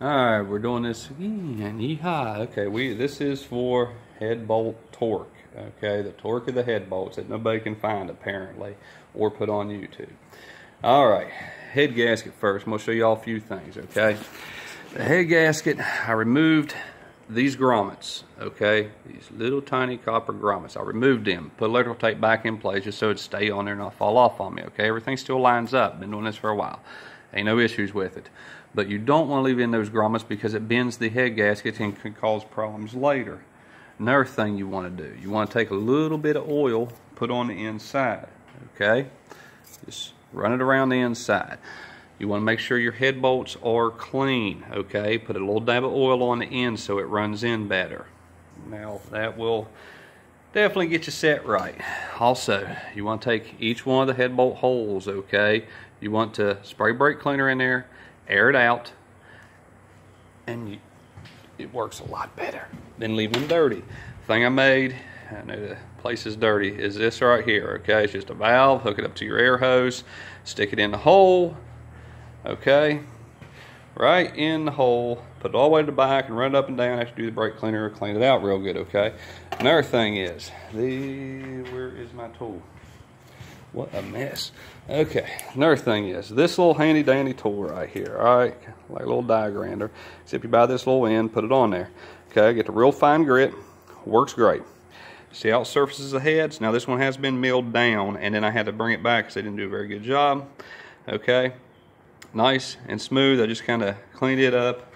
All right, we're doing this again. Yeehaw. Okay, we this is for head bolt torque. Okay, the torque of the head bolts that nobody can find apparently or put on YouTube. All right, head gasket first. I'm gonna show you all a few things. Okay, the head gasket. I removed these grommets. Okay, these little tiny copper grommets. I removed them. Put electrical tape back in place just so it'd stay on there and not fall off on me. Okay, everything still lines up. Been doing this for a while. Ain't no issues with it. But you don't want to leave in those grommets because it bends the head gasket and can cause problems later. Another thing you want to do, you want to take a little bit of oil, put on the inside, okay? Just run it around the inside. You want to make sure your head bolts are clean, okay? Put a little dab of oil on the end so it runs in better. Now that will definitely get you set right. Also, you want to take each one of the head bolt holes, okay? You want to spray brake cleaner in there, air it out, and you, it works a lot better than leaving them dirty. Thing I made, I know the place is dirty, is this right here, okay? It's just a valve, hook it up to your air hose, stick it in the hole, okay? Right in the hole, put it all the way to the back and run it up and down after you do the brake cleaner, clean it out real good, okay? Another thing is, the, where is my tool? What a mess. Okay, another thing is, this little handy dandy tool right here, all right, like a little die grinder. Except you buy this little end, put it on there. Okay, get the real fine grit, works great. See how it surfaces the heads? Now this one has been milled down and then I had to bring it back because they didn't do a very good job. Okay, nice and smooth. I just kind of cleaned it up.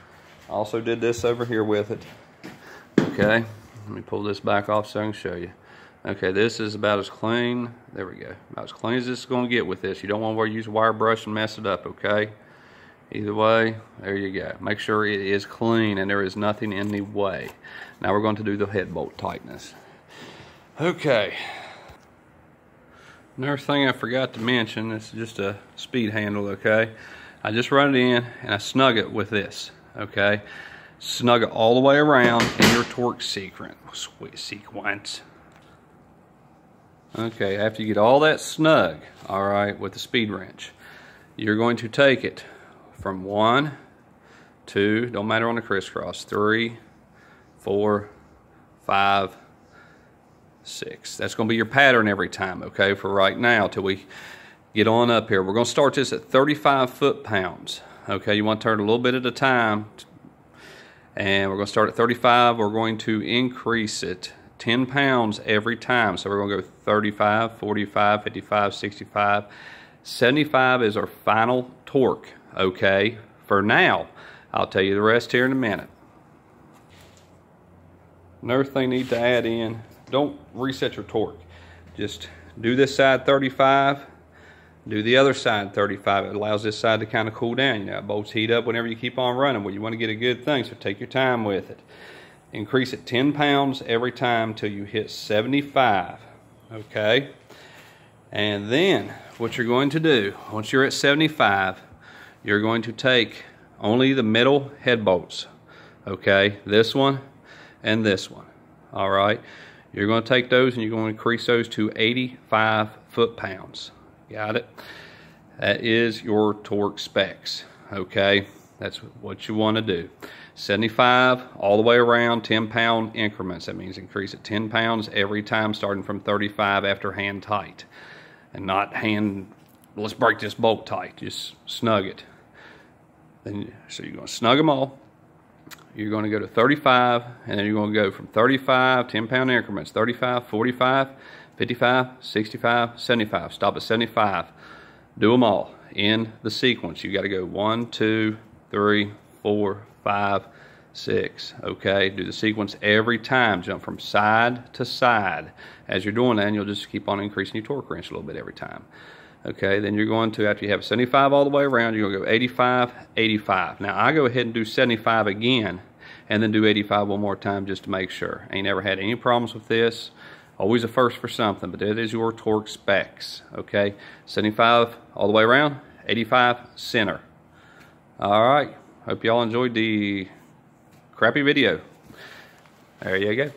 Also did this over here with it. Okay, let me pull this back off so I can show you. Okay, this is about as clean, there we go, about as clean as this is going to get with this. You don't want to use a wire brush and mess it up, okay? Either way, there you go. Make sure it is clean and there is nothing in the way. Now we're going to do the head bolt tightness. Okay. Another thing I forgot to mention, this is just a speed handle, okay? I just run it in and I snug it with this, okay? Snug it all the way around in your torque sequence. Okay, after you get all that snug, all right, with the speed wrench, you're going to take it from one, two, don't matter on the crisscross, three, four, five, six. That's going to be your pattern every time, okay, for right now till we get on up here. We're going to start this at 35 foot-pounds, okay? You want to turn a little bit at a time, and we're going to start at 35. We're going to increase it 10 pounds every time. So we're going to go 35, 45, 55, 65. 75 is our final torque, okay, for now. I'll tell you the rest here in a minute. Another thing you need to add in, don't reset your torque. Just do this side 35, do the other side 35. It allows this side to kind of cool down. You know, bolts heat up whenever you keep on running. Well, you want to get a good thing, so take your time with it. Increase it 10 pounds every time till you hit 75. Okay? And then what you're going to do, once you're at 75, you're going to take only the middle head bolts. Okay? This one and this one. All right? You're going to take those and you're going to increase those to 85 foot-pounds. Got it? That is your torque specs. Okay? That's what you want to do. 75 all the way around 10 pound increments. That means increase it 10 pounds every time starting from 35 after hand tight. And not hand, let's break this bolt tight, just snug it. Then, so you're going to snug them all. You're going to go to 35 and then you're going to go from 35, 10 pound increments, 35, 45, 55, 65, 75. Stop at 75. Do them all in the sequence. You got to go one, two, three, four, five, six. Okay, do the sequence every time. Jump from side to side. As you're doing that, and you'll just keep on increasing your torque wrench a little bit every time. Okay, then you're going to, after you have 75 all the way around, you're going to go 85, 85. Now, I go ahead and do 75 again, and then do 85 one more time just to make sure. Ain't never had any problems with this. Always a first for something, but that is your torque specs. Okay, 75 all the way around, 85 center. All right. Hope y'all enjoyed the crappy video. There you go.